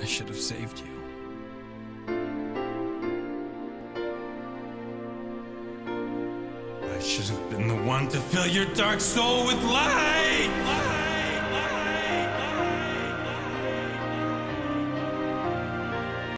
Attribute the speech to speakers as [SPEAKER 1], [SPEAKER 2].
[SPEAKER 1] I should have saved you. I should have been the one to fill your dark soul with light!